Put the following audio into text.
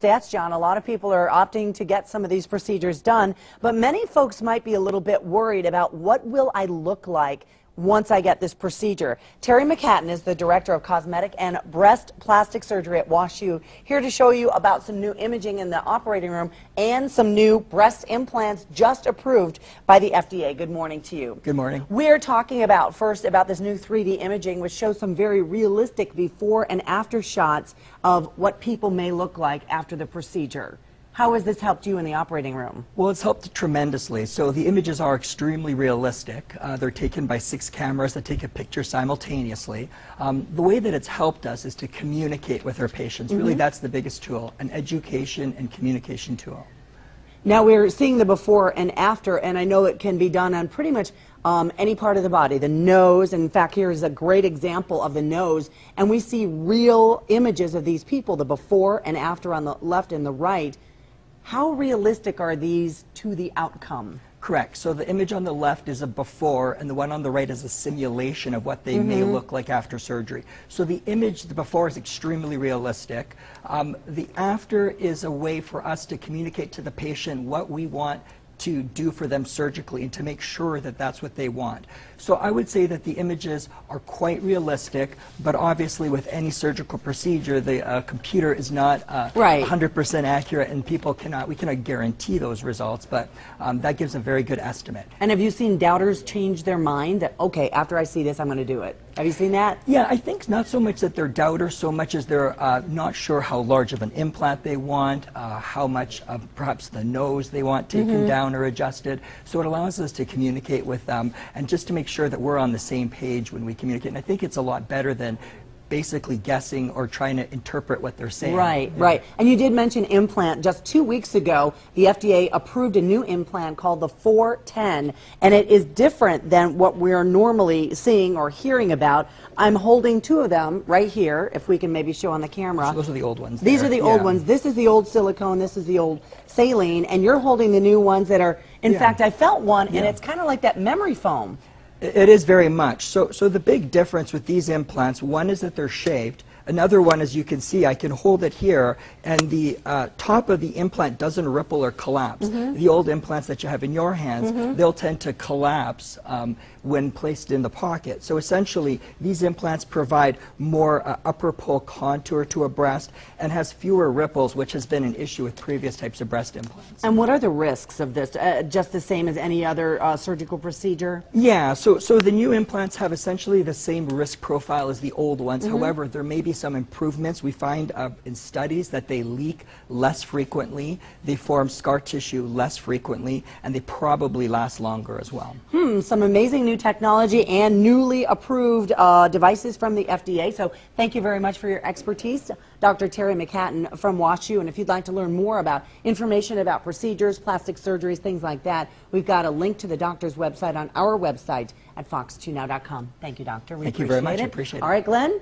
Stats, John, a lot of people are opting to get some of these procedures done, but many folks might be a little bit worried about what will I look like once I get this procedure. Terry Myckatyn is the Director of Cosmetic and Breast Plastic Surgery at WashU, here to show you about some new imaging in the operating room and some new breast implants just approved by the FDA. Good morning to you. Good morning. We're talking about first about this new 3D imaging, which shows some very realistic before and after shots of what people may look like after the procedure. How has this helped you in the operating room? Well, it's helped tremendously. So the images are extremely realistic. Uh, they're taken by six cameras that take a picture simultaneously. Um, the way that it's helped us is to communicate with our patients. Mm -hmm. Really, mm-hmm. that's the biggest tool, an education and communication tool. Now we're seeing the before and after, and I know it can be done on pretty much um, any part of the body, the nose. In fact, here is a great example of the nose, and we see real images of these people, the before and after on the left and the right. How realistic are these to the outcome? Correct. So the image on the left is a before, and the one on the right is a simulation of what they mm -hmm. may mm-hmm. look like after surgery. So the image, the before, is extremely realistic. Um, the after is a way for us to communicate to the patient what we want to do for them surgically and to make sure that that's what they want. So I would say that the images are quite realistic, but obviously with any surgical procedure, the uh, computer is not uh, right. 100% accurate and people cannot, we cannot guarantee those results, but um, that gives a very good estimate. And have you seen doubters change their mind that, okay, after I see this, I'm going to do it? Have you seen that? Yeah, I think not so much that they're doubters, so much as they're uh, not sure how large of an implant they want, uh, how much of perhaps the nose they want taken mm -hmm. down or adjusted. So it allows us to communicate with them and just to make sure that we're on the same page when we communicate. And I think it's a lot better than basically guessing or trying to interpret what they're saying. Right, yeah. right. And you did mention implant. Just two weeks ago, the FDA approved a new implant called the 410, and it is different than what we're normally seeing or hearing about. I'm holding two of them right here, if we can maybe show on the camera. So those are the old ones. These there. are the yeah. old ones. This is the old silicone. This is the old saline, and you're holding the new ones that are, in yeah. fact, I felt one, and it's kind of like that memory foam. It is very much. So, so the big difference with these implants, one is that they're shaped. Another one, as you can see, I can hold it here, and the uh, top of the implant doesn't ripple or collapse. Mm -hmm. The old implants that you have in your hands, mm -hmm. they'll tend to collapse um, when placed in the pocket. So essentially, these implants provide more uh, upper pole contour to a breast and has fewer ripples, which has been an issue with previous types of breast implants. And what are the risks of this? Uh, just the same as any other uh, surgical procedure? Yeah, so, so the new implants have essentially the same risk profile as the old ones. Mm -hmm. However, there may be some improvements. We find uh, in studies that they leak less frequently, they form scar tissue less frequently, and they probably last longer as well. Hmm, some amazing new technology and newly approved uh, devices from the FDA. So thank you very much for your expertise, Dr. Terry Myckatyn from WashU. And if you'd like to learn more about information about procedures, plastic surgeries, things like that, we've got a link to the doctor's website on our website at fox2now.com. Thank you, doctor. We thank you very much. It. I appreciate it. All right, Glenn.